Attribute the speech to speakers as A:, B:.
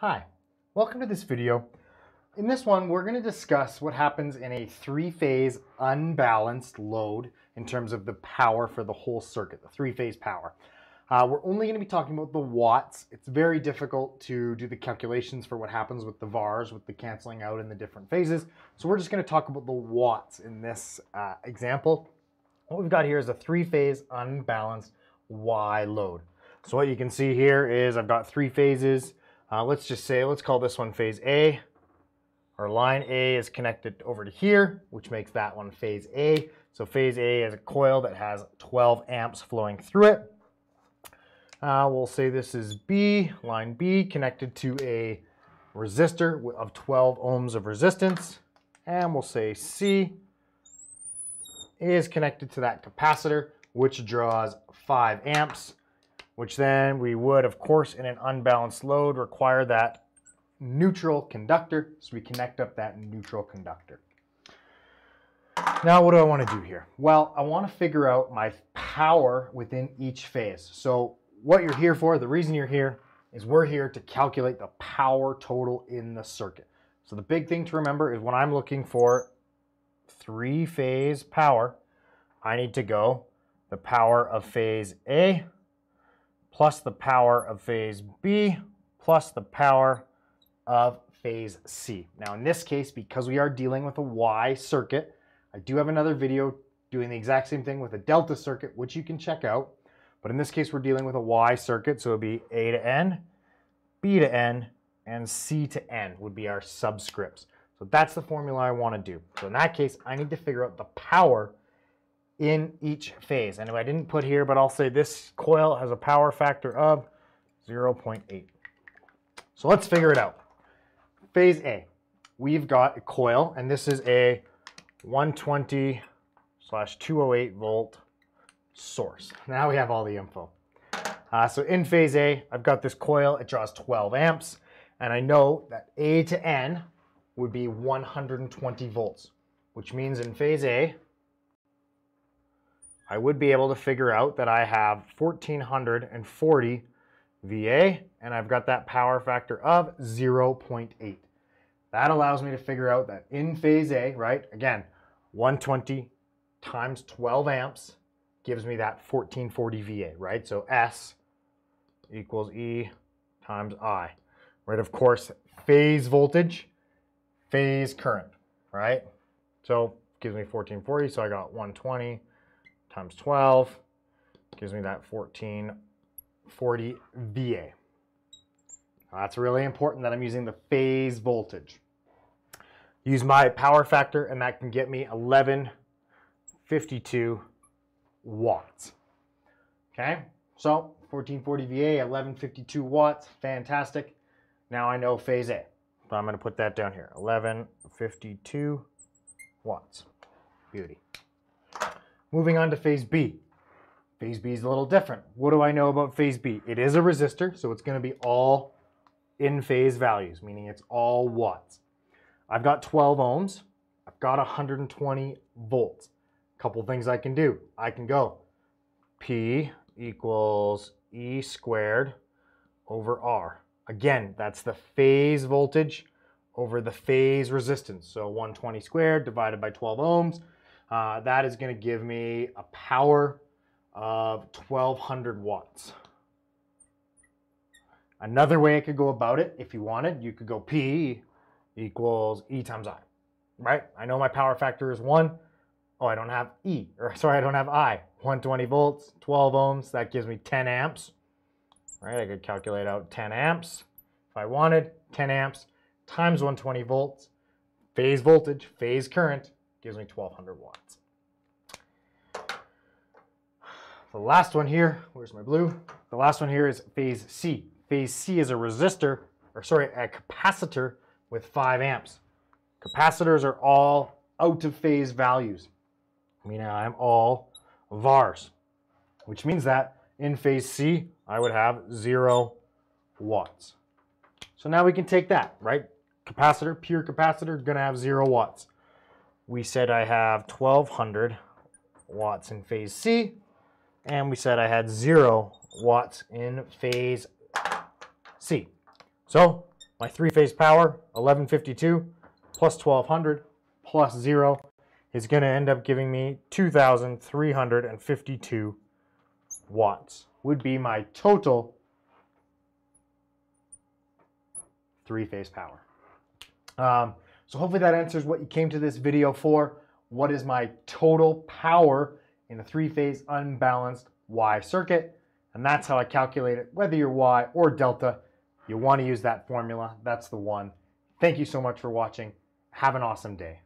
A: Hi, welcome to this video. In this one, we're going to discuss what happens in a three-phase unbalanced load in terms of the power for the whole circuit, the three-phase power. Uh, we're only going to be talking about the watts. It's very difficult to do the calculations for what happens with the VARs, with the canceling out in the different phases. So we're just going to talk about the watts in this uh, example. What we've got here is a three-phase unbalanced Y load. So what you can see here is I've got three phases. Uh, let's just say, let's call this one phase A. Our line A is connected over to here, which makes that one phase A. So phase A is a coil that has 12 amps flowing through it. Uh, we'll say this is B, line B, connected to a resistor of 12 ohms of resistance. And we'll say C is connected to that capacitor, which draws 5 amps which then we would, of course, in an unbalanced load, require that neutral conductor. So we connect up that neutral conductor. Now, what do I want to do here? Well, I want to figure out my power within each phase. So what you're here for, the reason you're here, is we're here to calculate the power total in the circuit. So the big thing to remember is when I'm looking for three-phase power, I need to go the power of phase A plus the power of phase B plus the power of phase C. Now in this case, because we are dealing with a Y circuit, I do have another video doing the exact same thing with a delta circuit, which you can check out. But in this case, we're dealing with a Y circuit, so it would be A to N, B to N, and C to N would be our subscripts. So that's the formula I want to do. So in that case, I need to figure out the power in each phase. Anyway, I didn't put here, but I'll say this coil has a power factor of 0.8. So let's figure it out. Phase A, we've got a coil, and this is a 120 slash 208 volt source. Now we have all the info. Uh, so in phase A, I've got this coil, it draws 12 amps, and I know that A to N would be 120 volts, which means in phase A, I would be able to figure out that I have 1440 VA and I've got that power factor of 0.8. That allows me to figure out that in phase A, right, again, 120 times 12 amps gives me that 1440 VA, right? So S equals E times I, right? Of course, phase voltage, phase current, right? So gives me 1440, so I got 120 times 12 gives me that 1440 VA. That's really important that I'm using the phase voltage. Use my power factor and that can get me 1152 watts. Okay, so 1440 VA, 1152 watts, fantastic. Now I know phase A. So I'm going to put that down here, 1152 watts. Beauty. Moving on to phase B. Phase B is a little different. What do I know about phase B? It is a resistor, so it's going to be all in phase values, meaning it's all watts. I've got 12 ohms. I've got 120 volts. A couple things I can do. I can go P equals E squared over R. Again, that's the phase voltage over the phase resistance. So 120 squared divided by 12 ohms uh, that is going to give me a power of 1200 watts. Another way I could go about it, if you wanted, you could go P equals E times I, right? I know my power factor is one. Oh, I don't have E, or sorry, I don't have I. 120 volts, 12 ohms, that gives me 10 amps, right? I could calculate out 10 amps if I wanted, 10 amps times 120 volts, phase voltage, phase current, gives me 1200 watts. The last one here, where's my blue? The last one here is phase C. Phase C is a resistor, or sorry, a capacitor with 5 amps. Capacitors are all out of phase values, meaning I'm all VARs, which means that in phase C, I would have 0 watts. So now we can take that, right? Capacitor, pure capacitor, gonna have 0 watts we said I have 1200 watts in phase C, and we said I had zero watts in phase C. So My three-phase power, 1152 plus 1200 plus zero is going to end up giving me 2,352 watts. Would be my total three-phase power. Um, so hopefully that answers what you came to this video for. What is my total power in a three-phase unbalanced Y circuit? And that's how I calculate it. Whether you're Y or Delta, you want to use that formula. That's the one. Thank you so much for watching. Have an awesome day.